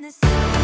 The.